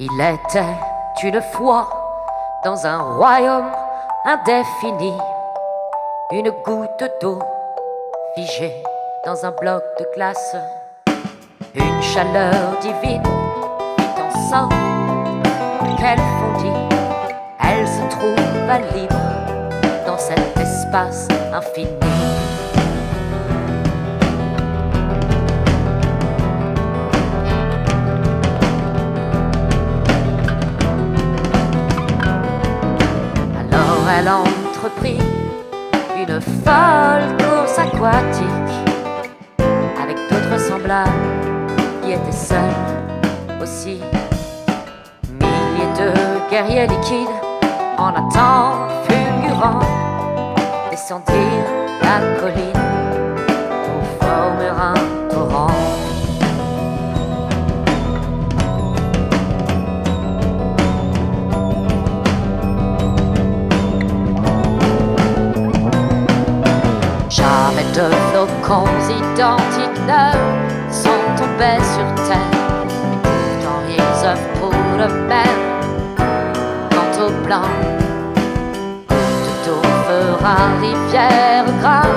Il était une fois dans un royaume indéfini, une goutte d'eau figée dans un bloc de glace, une chaleur divine fit en sorte qu'elle fondit. Elle se trouva libre dans cet espace infini. Elle entreprit une folle course aquatique. Avec d'autres semblables qui étaient seuls aussi. Milliers de guerriers liquides en temps fulgurant descendirent la colline de flocons identiques sont tombés sur terre. Et pourtant ils œuvrent pour le même. Quant au blanc, d'eau fera rivière, grain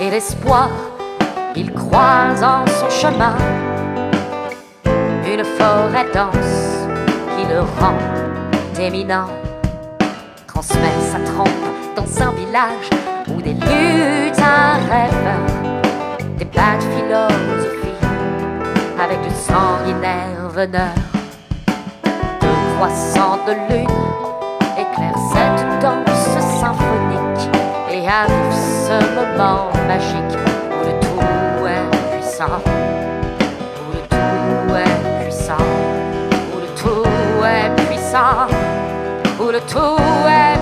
Et d'espoir, il croise en son chemin une forêt dense qui le rend éminent. Transmet sa trompe dans un village où des lutins rêvent, des de philosophie avec de sanguinaires veneurs. Deux croissants de lune éclairent cette danse symphonique et arrive ce moment magique. Où le tout est puissant, où le tout est puissant, où le tout est puissant, où le tout est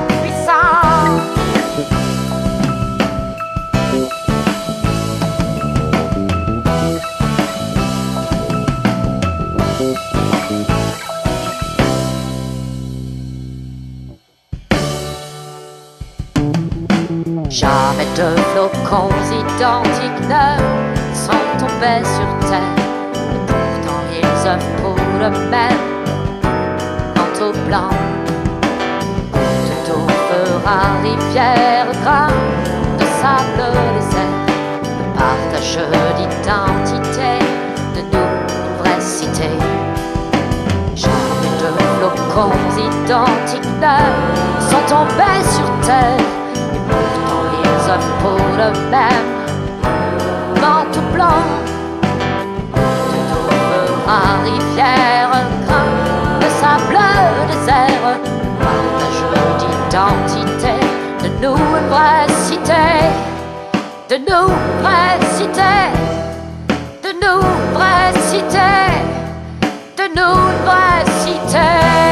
Jamais de flocons identiques ne sont tombés sur terre. Et pourtant ils œuvrent pour le même. Quant blanc, goutte d'eau fera rivière, grain de sable désert. Le partage d'identité de nous une vraie cité. Jamais de flocons identiques ne sont tombés sur terre. Le même. Manteau blanc, d'eau fera rivière, grain de sable désert. Partage d'identité, de nous une vraie. De nous vraie cité. De nous vraie cité. De nous vraie cité.